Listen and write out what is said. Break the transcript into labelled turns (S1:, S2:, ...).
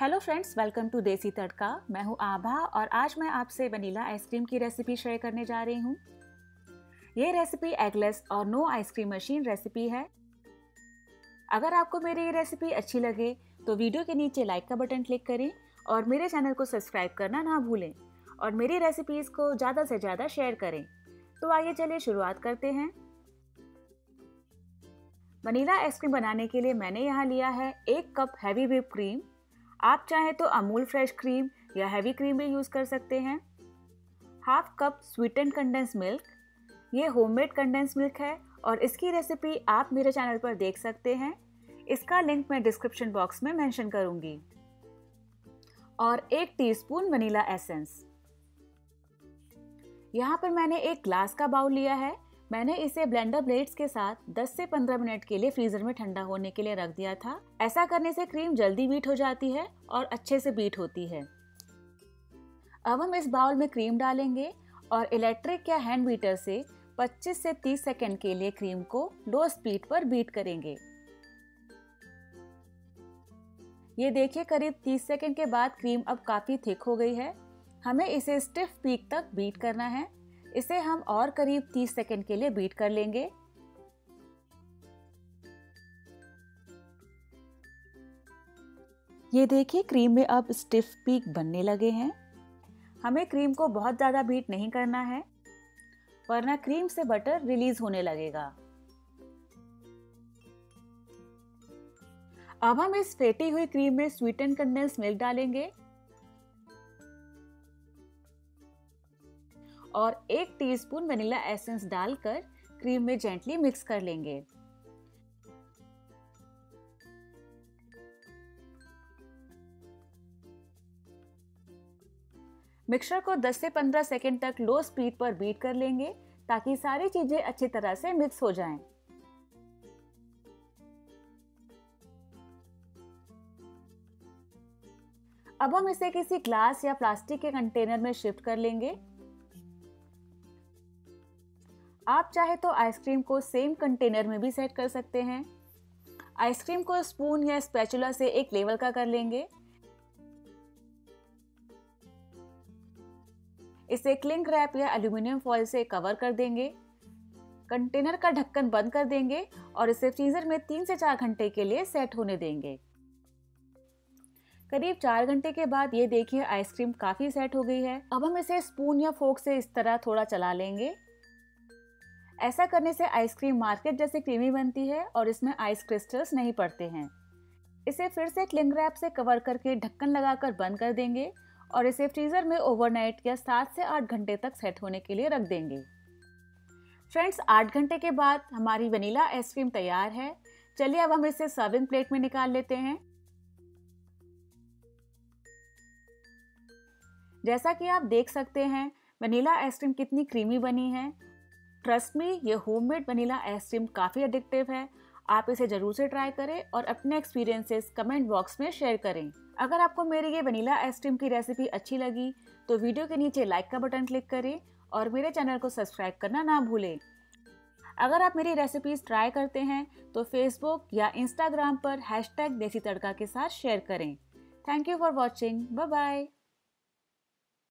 S1: Hello friends welcome to देसी तड़का मैं हूँ आभा और आज मैं आपसे वनीला आइसक्रीम की रेसिपी शेयर करने जा रही हूँ। ये रेसिपी एगलेस और no ice cream machine recipe है। अगर आपको मेरी ये रेसिपी अच्छी लगे तो वीडियो के नीचे लाइक का बटन क्लिक करें और मेरे चैनल को सब्सक्राइब करना ना भूलें और मेरी रेसिपीज़ को ज़्यादा से ज़्यादा शेयर करें। तो आइए चलिए शुरुआत करते हैं। वनीला आइसक्रीम बनाने के लिए मैंने यहाँ लिया है एक कप हैवी व्हिप क्रीम आप चाहें तो अमूल फ्रेश क्रीम या हैवी क्रीम भी यूज़ कर सकते हैं। Half cup sweet and condensed milk, ये होममेड कंडेंस मिल्क है और इसकी रेसिपी आप मेरे चैनल पर देख सकते हैं। इसका लिंक मैं डिस्क्रिप्शन बॉक्स में मेंशन करूँगी। और एक टीस्पून वनीला एसेंस। यहाँ पर मैंने एक ग्लास का बाउल लिया है। मैंने इसे ब्लेंडर ब्लेड्स के साथ 10 से 15 मिनट के लिए फ्रीजर में ठंडा होने के लिए रख दिया था। ऐसा करने से क्रीम जल्दी बीट हो जाती है और अच्छे से बीट होती है। अब हम इस बाउल में क्रीम डालेंगे और इलेक्ट्रिक या हैंड बीटर से 25 से 30 सेकेंड के लिए क्रीम को लो स्पीड पर बीट करेंगे। ये देखिए, करीब 30 सेकेंड के बाद क्रीम अब काफ़ी थिक हो गई है। हमें इसे स्टिफ पीक तक बीट करना है। इसे हम और करीब 30 सेकेंड के लिए बीट कर लेंगे। ये देखिए, क्रीम में अब स्टिफ पीक बनने लगे हैं। हमें क्रीम को बहुत ज़्यादा बीट नहीं करना है, वरना क्रीम से बटर रिलीज़ होने लगेगा। अब हम इस फेटी हुई क्रीम में स्वीट एंड कंडेंस मिल्क डालेंगे। और एक टीस्पून वनीला एसेंस डालकर क्रीम में जेंटली मिक्स कर लेंगे मिक्सर को 10 से 15 सेकंड तक लो स्पीड पर बीट कर लेंगे ताकि सारी चीज़ें अच्छी तरह से मिक्स हो जाएँ। अब हम इसे किसी ग्लास या प्लास्टिक के कंटेनर में शिफ्ट कर लेंगे आप चाहे तो आइसक्रीम को सेम कंटेनर में भी सेट कर सकते हैं। आइसक्रीम को स्पून या स्पैचुला से एक लेवल का कर लेंगे। इसे क्लिंक रैप या एल्यूमिनियम फॉइल से कवर कर देंगे। कंटेनर का ढक्कन बंद कर देंगे और इसे फ्रीजर में तीन से चार घंटे के लिए सेट होने देंगे। करीब चार घंटे के बाद ये देखिए आइसक्रीम काफ़ी सेट हो गई है। अब हम इसे स्पून या फोक से इस तरह थोड़ा चला लेंगे। ऐसा करने से आइसक्रीम मार्केट जैसे क्रीमी बनती है और इसमें आइस क्रिस्टल्स नहीं पड़ते हैं। इसे फिर से क्लिंग रैप से कवर करके ढक्कन लगाकर बंद कर देंगे और इसे फ्रीज़र में ओवरनाइट या सात से आठ घंटे तक सेट होने के लिए रख देंगे। फ्रेंड्स, आठ घंटे के बाद हमारी वनीला आइसक्रीम तैयार है। चलिए अब हम इसे सर्विंग प्लेट में निकाल लेते हैं। जैसा कि आप देख सकते हैं, वनीला आइसक्रीम कितनी क्रीमी बनी है। ट्रस्ट मी ये होममेड वनीला आइसक्रीम काफ़ी एडिक्टिव है। आप इसे ज़रूर से ट्राई करें और अपने एक्सपीरियंसेस कमेंट बॉक्स में शेयर करें। अगर आपको मेरी ये वनीला आइसक्रीम की रेसिपी अच्छी लगी तो वीडियो के नीचे लाइक का बटन क्लिक करें और मेरे चैनल को सब्सक्राइब करना ना भूलें। अगर आप मेरी रेसिपीज़ ट्राई करते हैं तो फेसबुक या इंस्टाग्राम पर हैश टैग देसी तड़का के साथ शेयर करें। Thank you for watching bye bye